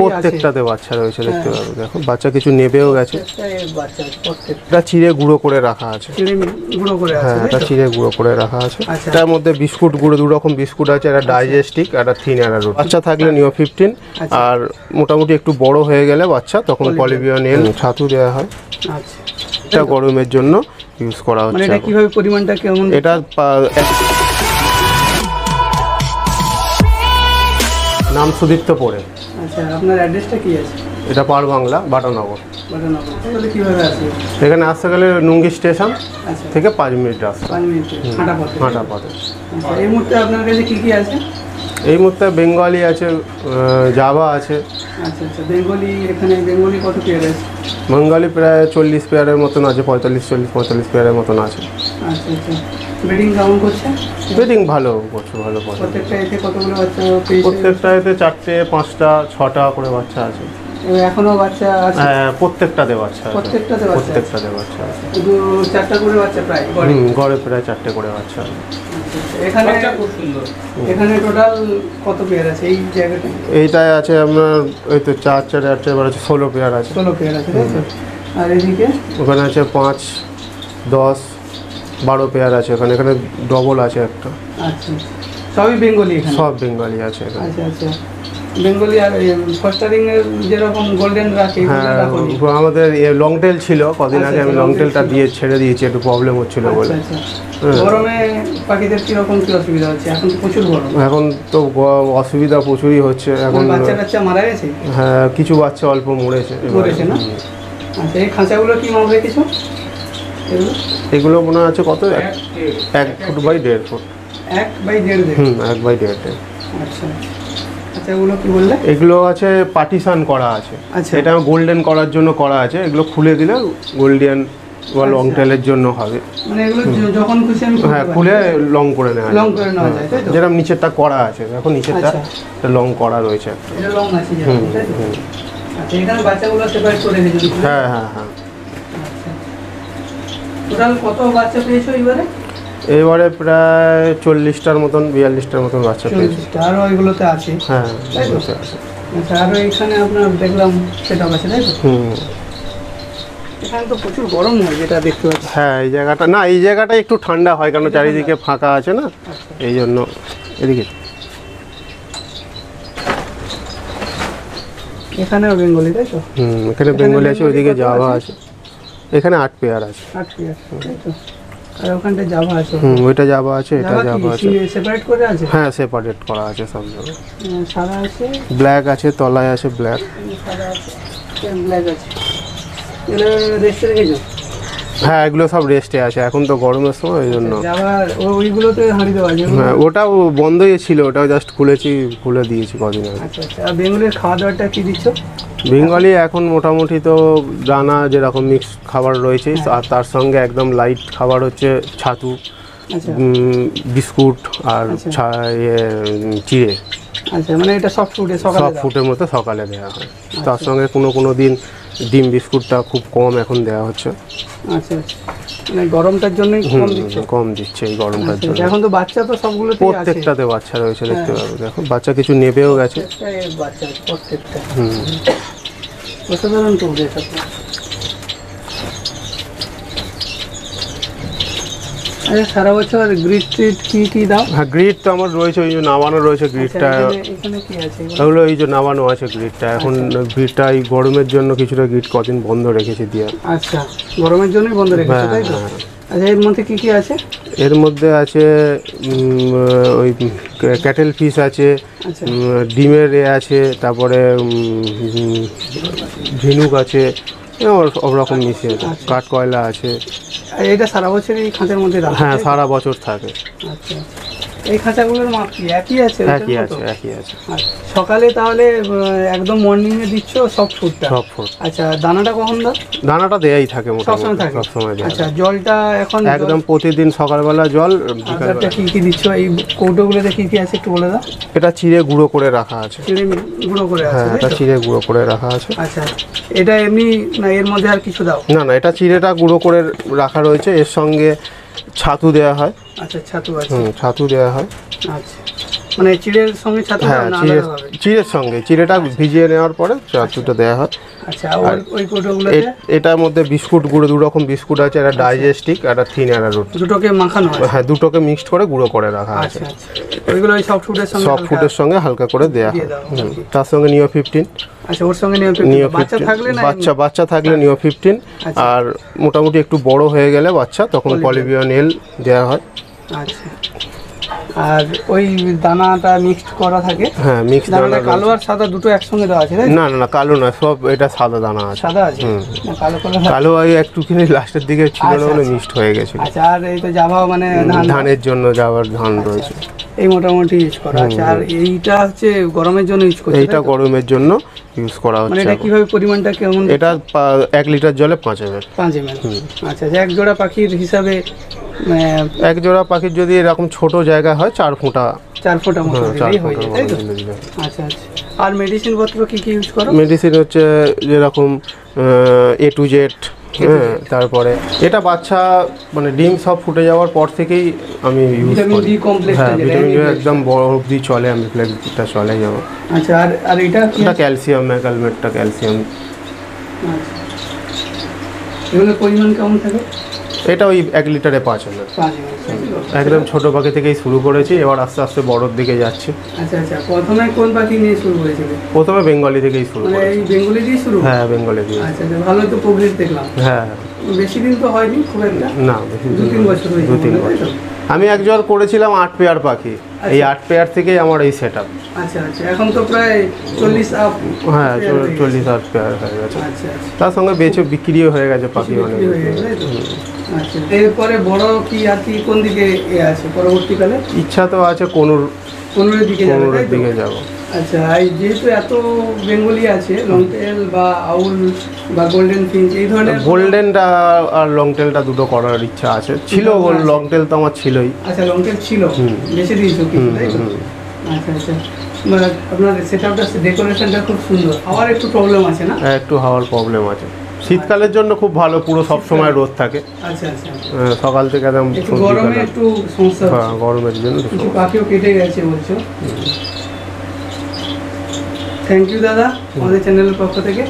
প্রত্যেকটাতে বাচ্চা রয়েছে দেখতে পাবে। দেখো বাচ্চা কিছু নেবেও গেছে। এটা চিড়ে গুঁড়ো করে রাখা আছে। গুঁড়ো করে আছে হ্যাঁ এটা চিড়ে গুঁড়ো করে রাখা আছে। আচ্ছা। এটার মধ্যে বিস্কুট গুঁড়ো দু রকম বিস্কুট আছে একটা ডাইজেস্টিক একটা থিন একটা রুট। বাচ্চা থাকলে নিও ফিফটিন আচ্ছা। আর মোটামুটি একটু বড় হয়ে গেলে বাচ্চা তখন পলিবিয়ন। এল ছাতু দেওয়া হয়। আচ্ছা। এটা গরমের জন্য ইউজ করা মানে হচ্ছে এটা কীভাবে পরিমাণটা কেমন? এটা নাম সুদীপ্ত পড়ে। আচ্ছা আপনার অ্যাড্রেসটা কি আছে? এটা পার বাংলা বাটানগর। এখানে আসতে গেলে নুঙ্গি স্টেশন আচ্ছা। থেকে পাঁচ মিনিট রাস্তা। হাঁটা পথে আচ্ছা এই মুহূর্তে আপনার কাছে কি কি আছে? এই মুহূর্তে বেঙ্গলি আছে জাভা আছে। বেঙ্গলি প্রায় চল্লিশ পেয়ারের মতন আছে পঁয়তাল্লিশ চল্লিশ পঁয়তাল্লিশ পেয়ারের মতন আছে। আচ্ছা আচ্ছা। ব্রিডিং কেমন করছে? ব্রিডিং ভালো করছে ভালো প্রত্যেকটা এতে কতগুলো বাচ্চা প্রত্যেকটা এতে চারটে পাঁচটা ছটা করে বাচ্চা আছে। এখনও বাচ্চা আছে? হ্যাঁ প্রত্যেকটাতে বাচ্চা প্রত্যেকটাতে বাচ্চা প্রত্যেকটাতে বাচ্চা আছে। শুধু চারটা করে বাচ্চা প্রায় গড়ে প্রায় চারটে করে বাচ্চা আছে। এখানে এখানে টোটাল কত পেয়ার আছে এই এইটায় আছে আপনার ওই তো চার চার আট চার আছে ষোলো পেয়ার আছে। ষোলো পেয়ার আছে আর এদিকে? ওখানে আছে পাঁচ দশ বারো পেয়ার আছে ওখানে এখানে ডবল আছে একটা। আচ্ছা সবই বেঙ্গলি এখানে? সব বেঙ্গলি আছে এখানে। আচ্ছা আচ্ছা। বেঙ্গলি আর ফস্টারিং এর যেরকম গোল্ডেন রাখে হ্যাঁ আমাদের লং টেল ছিল কদিন আচ্ছা, আগে আমি আচ্ছা, লং টেলটা দিয়ে ছেড়ে দিয়েছি একটু প্রবলেম হচ্ছিল আচ্ছা বলে। আচ্ছা। হ্যাঁ। গরমে পাখিদের কীরকম কি অসুবিধা হচ্ছে? এখন তো প্রচুর গরম। এখন তো অসুবিধা প্রচুরই হচ্ছে এখন বাচ্চা মারা গেছে? হ্যাঁ কিছু বাচ্চা অল্প মরেছে মরেছে না? আচ্ছা এই খাঁচাগুলো কি মাপ রেখেছো এগুলো মনে আছে কত? এক ফুট বাই দেড় ফুট। এক বাই দেড় হুম এক বাই দেড় দেড়। আচ্ছা। আচ্ছা এগুলো কি বললে? এগুলো আছে পার্টিশন করা আছে। আচ্ছা। এটা গোল্ডেন করার জন্য করা আছে। এগুলো খুলে দিলে গোল্ডেন বা লং টেলের জন্য হবে। মানে এগুলো যখন খুশি আমি হ্যাঁ খুলে লং করে নেওয়া লং। করে নেওয়া যায় তাই তো? যেরকম নিচেরটা করা আছে দেখো নিচেরটা আচ্ছা। লং করা রয়েছে। একটা। এটা লং আছে হুম তাই তো? হুম। আচ্ছা এখানে বাচ্চাগুলো সেপারেট করে রেখেছো হ্যাঁ হ্যাঁ হ্যাঁ। টোটাল কত বাচ্চা পেয়েছ এবারে? এবারে প্রায় চল্লিশটার মতন বিয়াল্লিশটার মতন বাচ্চা পেয়েছে। চল্লিশটা আরও এগুলোতে আছে। হ্যাঁ তাই তো? আচ্ছা আরও এখানে আপনার দেখলাম সেটা আছে তাই তো? হুম। এখানে তো প্রচুর গরম হয় যেটা দেখতে পাচ্ছি। হ্যাঁ এই জায়গাটা না এই জায়গাটা একটু ঠান্ডা হয় কারণ চারিদিকে ফাঁকা আছে না আচ্ছা। এই জন্য এদিকে। এখানেও বেঙ্গলি তাই তো? হুম এখানে বেঙ্গলি আছে ওইদিকে যাওয়া আছে? এখানে আট পেয়ার আছে। আট পেয়ার আর ওখানটা জাভা আছে হুম ওইটা জাভা আছে এটা জাভা আছে। সেপারেট করে আছে? হ্যাঁ সেপারেট করা আছে সব সাদা আছে? ব্ল্যাক আছে তলায় আছে ব্ল্যাক সাদা আছে ব্ল্যাক আছে। এগুলো রেস্টে রেখেছো হ্যাঁ এগুলো সব রেস্টে আছে। এখন তো গরমের সময় এই জন্য। ওইগুলোতে হাঁড়ি দেওয়া হ্যাঁ ওটাও বন্ধই ছিল ওটাও জাস্ট খুলেছি খুলে দিয়েছি কদিন আগে। আচ্ছা আচ্ছা আর বেঙ্গলের খাওয়া দাওয়াটা কি দিচ্ছ? বেঙ্গলি এখন মোটামুটি তো দানা যেরকম মিক্স খাবার রয়েছে আর তার সঙ্গে একদম লাইট খাবার হচ্ছে ছাতু আচ্ছা। বিস্কুট আর আচ্ছা। ইয়ে, চিড়ে। আচ্ছা মানে এটা সব ফুডে সকালে সব। ফুটের মতো সকালে দেওয়া হয়। তার সঙ্গে কোনো কোনো দিন ডিম বিস্কুটটা খুব কম এখন দেওয়া হচ্ছে। আচ্ছা আচ্ছা। মানে গরমটার কম দিচ্ছ? কম দিচ্ছে এই গরমটার আচ্ছা, জন্য এখন তো বাচ্চা তো সবগুলো প্রত্যেকটাতে বাচ্চা রয়েছে দেখতে হ্যাঁ। পাবে। দেখো বাচ্চা কিছু নেবেও গেছে। বাচ্চা প্রত্যেকটা। হুম। অসাধারণ তো এটা তো। আচ্ছা সারা বছর গ্রিড ট্রিট কি কি দাও? হ্যাঁ গ্রিড তো আমার রয়েছে ওই যে নামানো রয়েছে আচ্ছা, গ্রিডটা। এখানে- কি আছে? এই যে নামানো আছে গ্রিডটা। এখন গ্রিডটা এই গরমের জন্য কিছুটা গ্রিড কদিন বন্ধ রেখেছি দিয়ে। আচ্ছা গরমের জন্যই বন্ধ রেখেছো হ্যাঁ, তাই তো? হ্যাঁ। আচ্ছা এর মধ্যে কি কি আছে? এর মধ্যে আছে ওই ক্যাটেল ফিশ আছে আচ্ছা। ডিমের এ আছে তারপরে ঝিনুক আছে সব রকম মিশিয়ে আচ্ছা। কাঠ কয়লা আছে এটা সারা বছরই খাঁচার মধ্যে হ্যাঁ সারা বছর থাকে। আচ্ছা। এই খাঁচাগুলোর মাপ কি একই আছে একই আছে একই আছে। সকালে তাহলে একদম মর্নিং এ দিচ্ছ সব ফুডটা সব ফুড আচ্ছা দানাটা কখন দাও? দানাটা দেয়াই থাকে মোটামুটি থাকে। সবসময় দেয়া আচ্ছা জলটা এখন একদম প্রতিদিন সকালবেলা জল বিকালবেলা। কি কি দিচ্ছ? এই কৌটোগুলোতে কি কি আছে একটু বলে দাও। এটা চিড়ে গুঁড়ো করে রাখা আছে। চিড়ে গুঁড়ো করে আছে হ্যাঁ এটা চিড়ে গুঁড়ো করে রাখা আছে। আচ্ছা এটা এমনি না এর মধ্যে আর কিছু দাও? না না এটা চিড়েটা গুঁড়ো করে রাখা রয়েছে। এর সঙ্গে ছাতু দেওয়া হয়। আচ্ছা ছাতু আছে। ছাতু দেওয়া হয়। আচ্ছা। মানে চিড়ের সঙ্গে ছাতু হ্যাঁ না চিড়ে চিড়ের সঙ্গে। চিড়েটা ভিজিয়ে নেওয়ার পরে চাচুটা দেওয়া হয়। আচ্ছা ওই- ওই এটার মধ্যে বিস্কুট গুঁড়ো দু রকম বিস্কুট আছে একটা ডাইজেস্টিক একটা থিন অ্যারারুট দুটোকে মাখানো হয়? হ্যাঁ দুটোকে মিক্সড করে গুঁড়ো করে রাখা আছে। আচ্ছা আচ্ছা। ওইগুলো ওই সফট ফুডের সঙ্গে হালকা- ফুডের সঙ্গে হালকা করে দেওয়া হয়. তার সঙ্গে নিও ফিফটিন আচ্ছা ওর সঙ্গে নিয়ে নিও বাচ্চা ফিফটিন থাকলে না বাচ্চা বাচ্চা থাকলে নিও ফিফটিন আচ্ছা। আর মোটামুটি একটু বড় হয়ে গেলে বাচ্চা তখন পলিবিয়ন। এল দেওয়া হয়। আচ্ছা। আর ওই দানাটা মিক্সড করা থাকে। হ্যাঁ মিক্স দানাটা দানা কালো আর সাদা দুটো একসঙ্গে দেওয়া আছে না না না কালো না সব এটা সাদা দানা আছে। সাদা আছে? না, কালো কালো ওই একটুখানি লাস্টের দিকে ছিল না আচ্ছা, বলে আচ্ছা। মিক্সড হয়ে গেছে আচ্ছা আর এই তো জাভা মানে ধানের জন্য যাওয়ার ধান রয়েছে। এই মোটামুটি ইউজ করা আছে আর এইটা হচ্ছে গরমের জন্য ইউজ করছে এইটা গরমের জন্য ইউজ করা মানে হচ্ছে এটা এখন। কীভাবে পরিমাণটা কেমন? এটা পা- এক লিটার জলে পাঁচ এমএল পাঁচ এম আচ্ছা এক জোড়া পাখির হিসাবে এক জোড়া পাখির যদি এরকম ছোট জায়গা হয় চার ফুটা। চার ফোঁটা মতো হ্যাঁ, যায়। আচ্ছা আচ্ছা। আর মেডিসিন পত্র কি কি ইউজ করো? মেডিসিন হচ্ছে যেরকম এ টু জেড তারপরে এটা বাচ্চা মানে ডিম সব ফুটে যাওয়ার পর থেকেই আমি ইউজ ভিটামিন করি। হ্যাঁ ভিটামিন ডি একদম বড় অবধি চলে আমি ফ্লেক্সটা চলে যাব। আচ্ছা আর আর এটা ক্যালসিয়াম ম্যাকালমেটটা ক্যালসিয়াম। আচ্ছা। এগুলোর পরিমাণ কেমন থাকে? এটা ওই এক লিটারে পাঁচ হাজার। একদম ছোট পাখি থেকেই শুরু করেছি এবার আস্তে আস্তে বড়োর দিকে যাচ্ছি। আচ্ছা আচ্ছা প্রথমে কোন পাখি নিয়ে শুরু করেছিলে প্রথমে বেঙ্গলি থেকেই শুরু মানে করেছি। বেঙ্গলি দিয়ে শুরু? হ্যাঁ বেঙ্গলি দিয়ে আচ্ছা ভালো তো প্রোগ্রেস দেখলাম। হ্যাঁ বেশি দিন তো হয়নি খুব একটা? না দু তিন বছর দু তিন হয়, বছর। আমি একজন করেছিলাম আট পেয়ার পাখি। এই আট পেয়ার থেকেই আমার এই সেট আপ আচ্ছা আচ্ছা। এখন তো প্রায় চল্লিশ আপ হ্যাঁ চল্লিশ আট পেয়ার হয়ে গেছে। আচ্ছা আচ্ছা। তার সঙ্গে বেচে বিক্রিও হয়ে গেছে পাখি অনেক? আচ্ছা এরপরে বড় কি আর কি কোন দিকে আছে? পরবর্তীকালে? ইচ্ছা তো আছে কোনোর কোনোর দিকে যাব কোনুরের দিকে যাব। আচ্ছা এই যেহেতু এত বেঙ্গলি আছে লং টেল বা আউল বা গোল্ডেন ফিঞ্চ এই ধরনের গোল্ডেনটা আর লং টেলটা দুটো করার ইচ্ছা আছে। ছিল লং টেল তো আমার ছিলই। আচ্ছা লং টেল ছিল। বেশি দিয়েছ হুম। আচ্ছা আচ্ছা। মানে আপনার ডেকোরেশনটা খুব সুন্দর। একটু প্রবলেম আছে না? হ্যাঁ, একটু হাওয়ার প্রবলেম আছে। শীতকালের জন্য খুব ভালো পুরো সব সময় রোদ থাকে। আচ্ছা আচ্ছা। সকাল থেকে একদম গরমে একটু সমস্যা হ্যাঁ, গরমের জন্য কিছু। পাখিও কেটে গেছে বলছো। থ্যাংক ইউ দাদা আমাদের চ্যানেলের পক্ষ থেকে।